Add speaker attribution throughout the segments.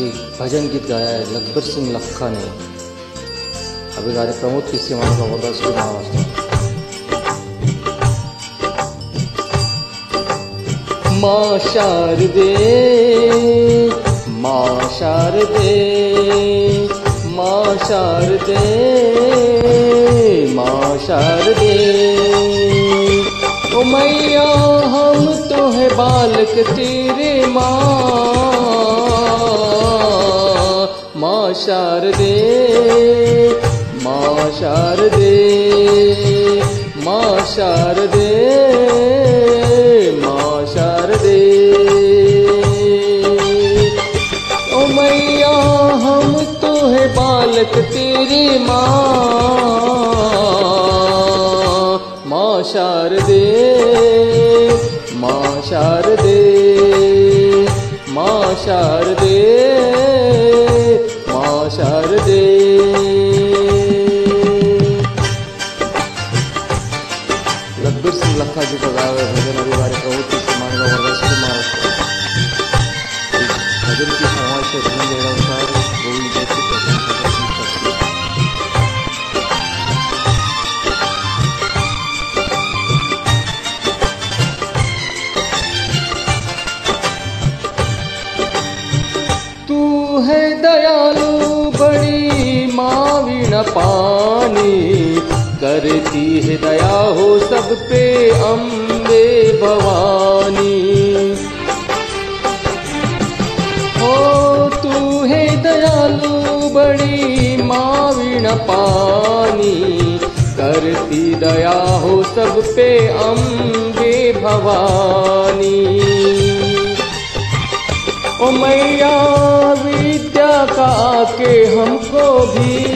Speaker 1: एक भजन गीत गाया है लखबर सिंह लखा ने। अभी गा रहे प्रमोद किसी मान का होता श्री महाराष्ट्र माँ शारदे माँ शारदे माँ शारदे माँ शारदे। ओ मैया, हम तो है बालक तेरे माँ। शारदे माँ शारदे माँ शारदे माँ शारदे ओ मैया, हम तो है बालक तेरे माँ। माँ शारदे माँ शारदे माँ शारदे शारदे। लखबीर सिंह लखा जी का गाया हुआ भजन अभी हमारे प्रभु समान का वर्ग महाराष्ट्र भजन की समाज से रहा अनुसार गोविंद जय की है। है दयालु पानी करती है दया हो सब पे अम्बे भवानी। हो तू है दयालु बड़ी माविण पानी करती दया हो सब पे अम्बे भवानी। ओ मैया विद्या का के हमको भी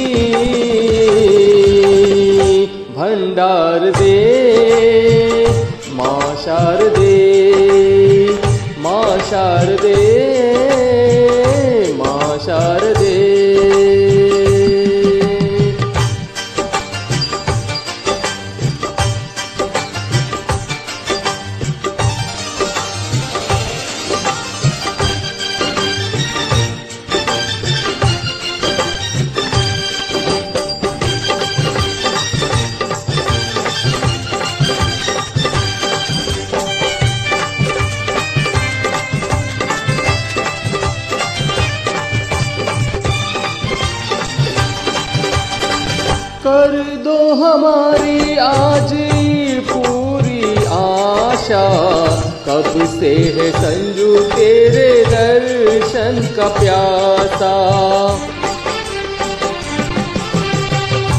Speaker 1: शारदे कर दो हमारी आज पूरी आशा। कब से है संजू तेरे दर्शन का प्यासा।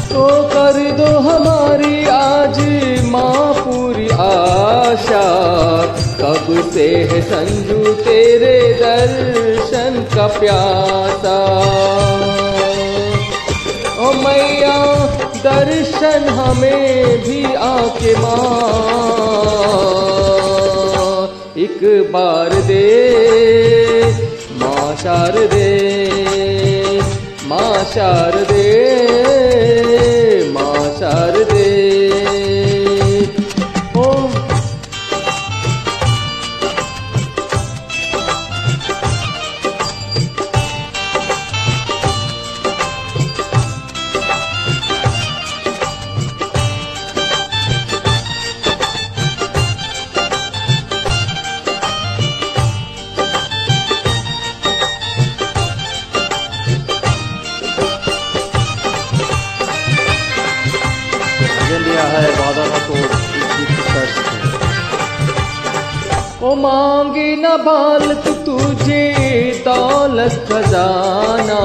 Speaker 1: तो कर दो हमारी आज माँ पूरी आशा। कब से है संजू तेरे दर्शन का प्यासा। ओ मैया दर्शन हमें भी आके माँ। एक बार दे माँ शारदे माँ शारदे है वादा न तो इस गीत की मांगे न बालक तुझे दौलत खजाना।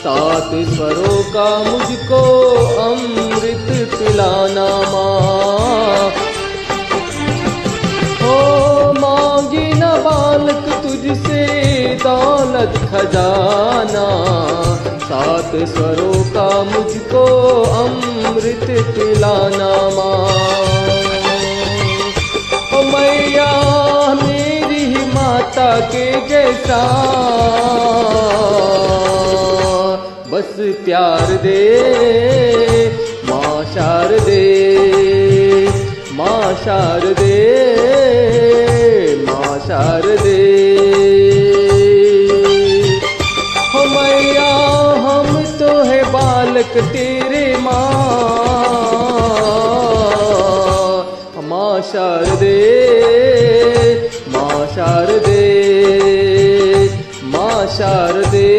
Speaker 1: सात स्वरों का मुझको अमृत पिलाना माँ। ओ मांगी न बालक तुझसे दौलत खजाना। सात स्वरों का मुझको अमृत पिलाना माँ। मैया, मेरी माता के जैसा। बस प्यार दे, माँ शारदे माँ शारदे माँ शारदे मालक तेरे माँ। माँ शारदे माँ शारदे माँ शारदे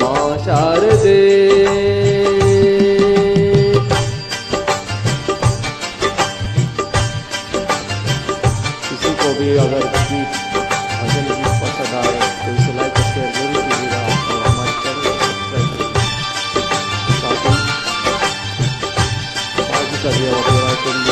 Speaker 1: माँ शारदे किसी को भी अगर किसी Gracias por la atención.